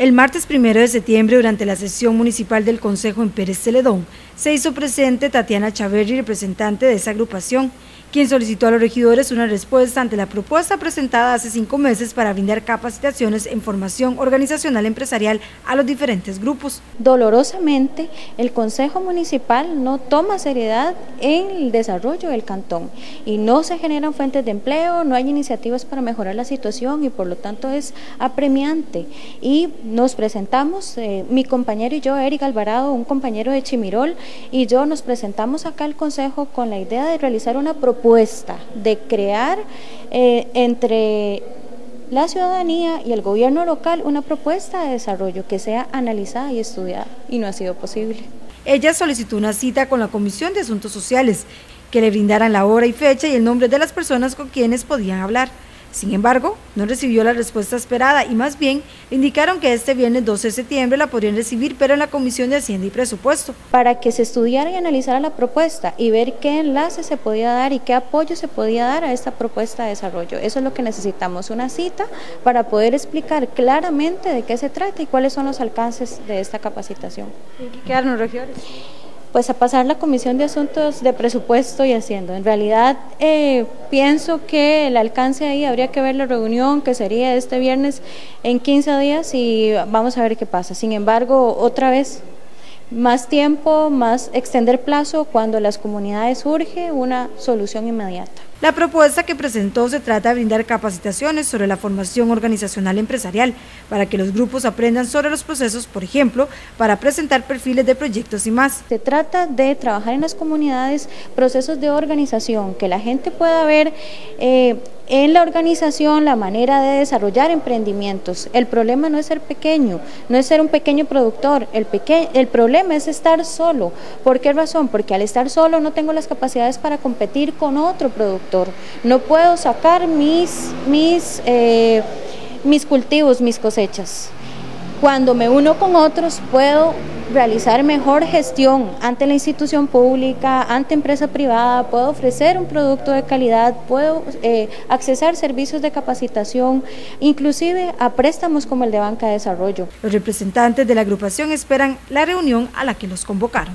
El martes primero de septiembre, durante la sesión municipal del Consejo en Pérez Celedón, se hizo presente Tatiana Chaverri, representante de esa agrupación, quien solicitó a los regidores una respuesta ante la propuesta presentada hace cinco meses para brindar capacitaciones en formación organizacional empresarial a los diferentes grupos. Dolorosamente, el Consejo Municipal no toma seriedad en el desarrollo del cantón y no se generan fuentes de empleo, no hay iniciativas para mejorar la situación y por lo tanto es apremiante. Y nos presentamos, eh, mi compañero y yo, Eric Alvarado, un compañero de Chimirol, y yo nos presentamos acá al Consejo con la idea de realizar una propuesta propuesta de crear eh, entre la ciudadanía y el gobierno local una propuesta de desarrollo que sea analizada y estudiada y no ha sido posible. Ella solicitó una cita con la Comisión de Asuntos Sociales que le brindaran la hora y fecha y el nombre de las personas con quienes podían hablar. Sin embargo, no recibió la respuesta esperada y más bien indicaron que este viernes 12 de septiembre la podrían recibir, pero en la Comisión de Hacienda y Presupuesto. Para que se estudiara y analizara la propuesta y ver qué enlace se podía dar y qué apoyo se podía dar a esta propuesta de desarrollo. Eso es lo que necesitamos, una cita para poder explicar claramente de qué se trata y cuáles son los alcances de esta capacitación. ¿Y qué quedaron los regidores? Pues a pasar la Comisión de Asuntos de Presupuesto y Haciendo. En realidad eh, pienso que el alcance ahí habría que ver la reunión que sería este viernes en 15 días y vamos a ver qué pasa. Sin embargo, otra vez, más tiempo, más extender plazo cuando las comunidades urge una solución inmediata. La propuesta que presentó se trata de brindar capacitaciones sobre la formación organizacional empresarial para que los grupos aprendan sobre los procesos, por ejemplo, para presentar perfiles de proyectos y más. Se trata de trabajar en las comunidades procesos de organización, que la gente pueda ver eh, en la organización la manera de desarrollar emprendimientos. El problema no es ser pequeño, no es ser un pequeño productor, el, el problema es estar solo. ¿Por qué razón? Porque al estar solo no tengo las capacidades para competir con otro productor. No puedo sacar mis, mis, eh, mis cultivos, mis cosechas. Cuando me uno con otros puedo realizar mejor gestión ante la institución pública, ante empresa privada, puedo ofrecer un producto de calidad, puedo eh, accesar servicios de capacitación, inclusive a préstamos como el de banca de desarrollo. Los representantes de la agrupación esperan la reunión a la que los convocaron.